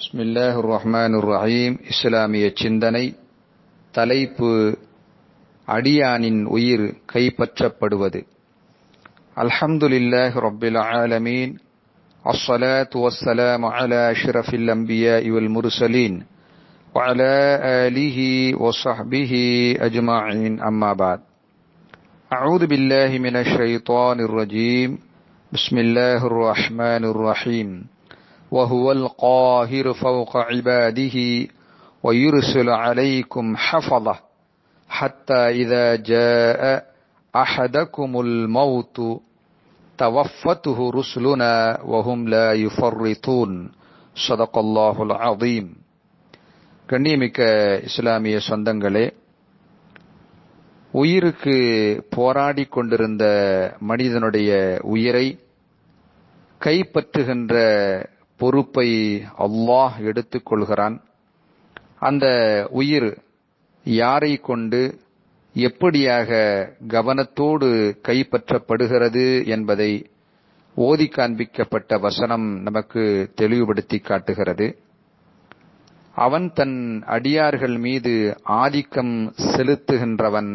பிஸ்மில்லாஹ் ரஹ்மான் ரஹீம் இஸ்லாமிய சிந்தனை தலைப்பு அடியானின் உயிர் கைப்பற்றப்படுவது அல்ஹம்துலில்லாஹ் ரப்பில் ஆலமீன் الصلاة والسلام على أشرف الأنبياء والمرسلين وعلى آله وصحبه أجمعين أما بعد أعوذ بالله من الشيطان الرجيم بسم الله الرحمن الرحيم وهو القاهر فوق عباده ويرسل عليكم حفظه حتى إذا جاء أحدكم الموت توفته رسلنا وهم لا يفرطون صدق الله العظيم கண்ணியமிக்க இஸ்லாமிய சொந்தங்களே உயிருக்கு போராடி கொண்டிருந்த மனிதனுடைய உயிரை கைப்பற்றுகின்ற பொறுப்பை அல்லாஹ் எடுத்துக்கொள்கிறான் அந்த உயிர் யாரை கொண்டு எப்படியாக கவனத்தோடு கைப்பற்றப்படுகிறது என்பதை ஓதி காண்பிக்கப்பட்ட வசனம் நமக்கு தெளிவுபடுத்தி காட்டுகிறது. அவன் தன் அடியார்கள் மீது ஆதிக்கம் செலுத்துகின்றவன்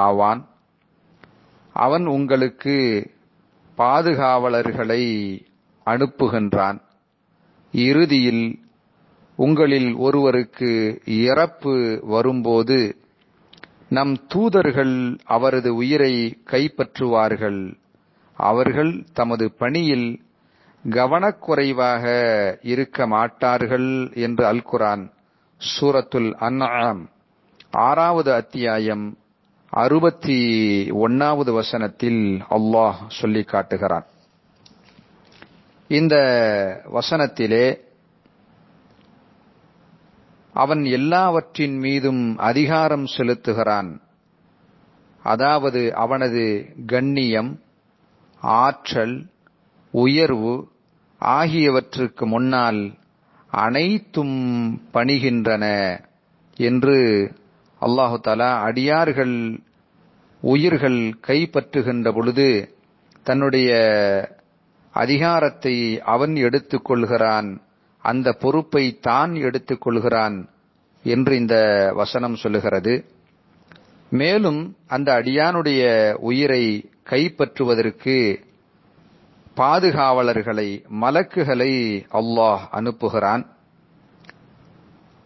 ஆவான். அவன் உங்களுக்கு பாதுகாவலர்களை அனுப்புகின்றான். இறுதியில் உங்களில் ஒருவருக்கு இறப்பு வரும்போது நம் தூதர்கள் அவரது உயிரை கைப்பற்றுவார்கள். அவர்கள் தமது பணியில் கவனக்குறைவாக இருக்க மாட்டார்கள் என்று அல் குரான் சூரத்துல் அன்ஆம் ஆறாவது அத்தியாயம் அறுபத்தி ஒன்னாவது வசனத்தில் அல்லாஹ் சொல்லிக் காட்டுகிறான். இந்த வசனத்திலே அவன் எல்லாவற்றின் மீதும் அதிகாரம் செலுத்துகிறான். அதாவது அவனது கண்ணியம் ஆற்றல் உயர்வு ஆகியவற்றுக்கு முன்னால் அனைத்தும் பணிகின்றன என்று அல்லாஹு தாலா அடியார்கள் உயிர்கள் கைப்பற்றுகின்ற பொழுது தன்னுடைய அதிகாரத்தை அவன் எடுத்துக்கொள்கிறான் அந்த பொறுப்பை தான் எடுத்துக்கொள்கிறான் என்று இந்த வசனம் சொல்லுகிறது. மேலும் அந்த அடியானுடைய உயிரை கைப்பற்றுவதற்கு பாதுகாவலர்களை மலக்குகளை அல்லாஹ் அனுப்புகிறான்.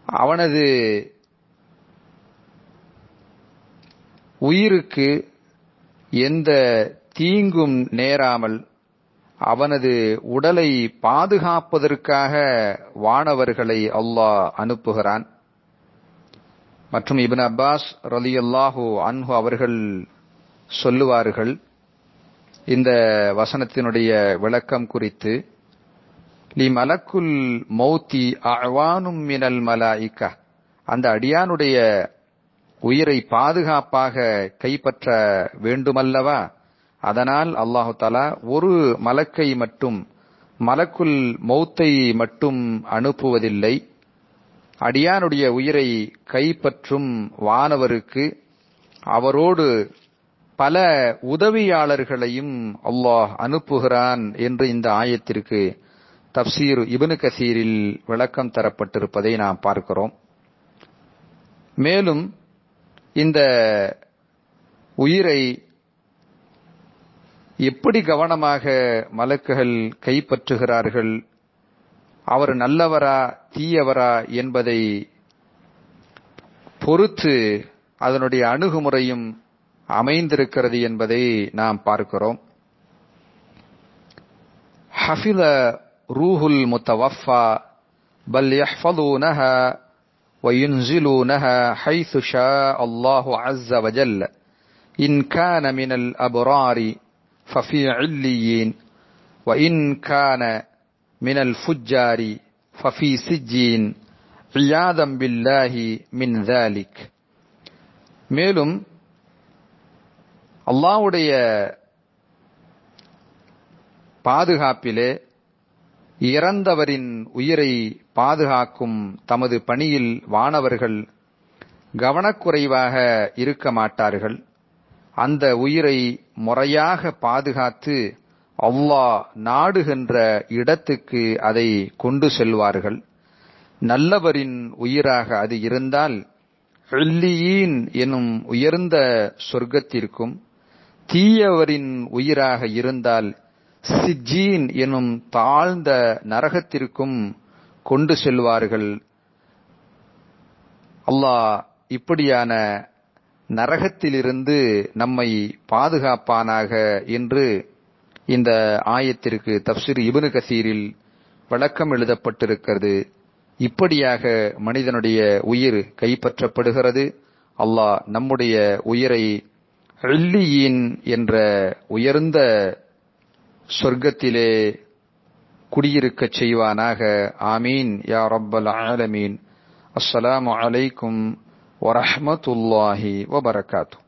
அவனது உயிருக்கு எந்த தீங்கும் நேராமல் அவனது உடலை பாதுகாப்பதற்காக வானவர்களை அல்லாஹ் அனுப்புகிறான். மற்றும் இபின் அப்பாஸ் ரலி அல்லாஹு அன்ஹு அவர்கள் சொல்லுவார்கள் இந்த வசனத்தினுடைய விளக்கம் குறித்து லி மலக்குல் மௌத்தி அவானும் மினல் மலாயிக்கா அந்த அடியானுடைய உயிரை பாதுகாப்பாக கைப்பற்ற வேண்டுமல்லவா? அதனால் அல்லாஹு தாலா ஒரு மலக்கை மட்டும் மலக்குல் மௌத்தை மட்டும் அனுப்புவதில்லை. அடியானுடைய உயிரை கைப்பற்றும் வானவருக்கு அவரோடு பல உதவியாளர்களையும் அல்லாஹ் அனுப்புகிறான் என்று இந்த ஆயத்திற்கு தப்சீர் இபனு கசீரில் விளக்கம் தரப்பட்டிருப்பதை நாம் பார்க்கிறோம். மேலும் இந்த உயிரை எப்படி கவனமாக மலக்குகள் கைப்பற்றுகிறார்கள் அவர் நல்லவரா தீயவரா என்பதை பொறுத்து அதனுடைய அணுகுமுறையும் அமைந்திருக்கிறது என்பதை நாம் பார்க்கிறோம் ஹஃபில ரூஹுல் முத்தவஃபா பல் யஹ்ஃபதுனஹா وينزلونها حيث شاء الله عز وجل إن كان من الأبرار ففي عليين وإن كان من الفجار ففي سجين عياذا بالله من ذلك மேலும் அல்லாவுடைய பாதுகாப்பிலே இறந்தவரின் உயிரை பாதுகாக்கும் தமது பணியில் வானவர்கள் கவனக்குறைவாக இருக்க மாட்டார்கள் அந்த உயிரை முறையாக பாதுகாத்து அல்லாஹ் நாடுகின்ற இடத்துக்கு அதை கொண்டு செல்வார்கள். நல்லவரின் உயிராக அது இருந்தால் இல்லியீன் எனும் உயர்ந்த சொர்க்கத்திற்கும் தீயவரின் உயிராக இருந்தால் சிஜீன் எனும் தாழ்ந்த நரகத்திற்கும் கொண்டு செல்வார்கள். அல்லாஹ் இப்படியான நரகத்திலிருந்து நம்மை பாதுகாப்பானாக என்று இந்த ஆயத்திற்கு தப்சிர் இபனு கசீரில் விளக்கம் எழுதப்பட்டிருக்கிறது. இப்படியாக மனிதனுடைய உயிர் கைப்பற்றப்படுகிறது. அல்லாஹ் நம்முடைய உயிரை அள்ளியின் என்ற உயர்ந்த சொர்க்கத்திலே குடியிருக்கச் செய்வானாக. ஆமீன். யா ரப்பல் ஆலமீன். அஸ்ஸலாமு அலைக்கும் ورحمة الله وبركاته.